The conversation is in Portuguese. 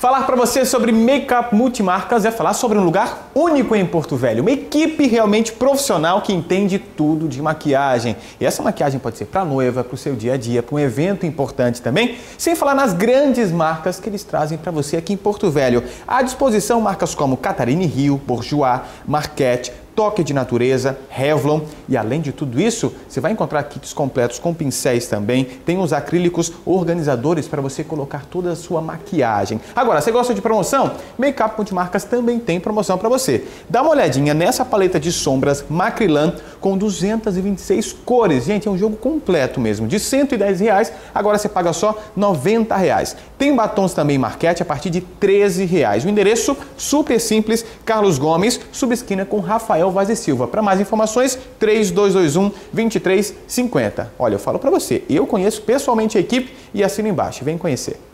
Falar para você sobre make-up multimarcas é falar sobre um lugar único em Porto Velho, uma equipe realmente profissional que entende tudo de maquiagem. E essa maquiagem pode ser para noiva, para o seu dia a dia, para um evento importante também, sem falar nas grandes marcas que eles trazem para você aqui em Porto Velho. À disposição marcas como Catarine Rio, Bourjois, Marquette, toque de natureza, Revlon e além de tudo isso, você vai encontrar kits completos com pincéis também, tem os acrílicos organizadores para você colocar toda a sua maquiagem. Agora, você gosta de promoção? Makeup Multimarcas também tem promoção para você. Dá uma olhadinha nessa paleta de sombras Macrilan com 226 cores. Gente, é um jogo completo mesmo, de 110 reais, agora você paga só 90 reais. Tem batons também Marquete a partir de 13 reais. O endereço super simples, Carlos Gomes, subesquina com Rafael Vaz e Silva. Para mais informações, 3221 2350. Olha, eu falo para você, eu conheço pessoalmente a equipe e assino embaixo. Vem conhecer.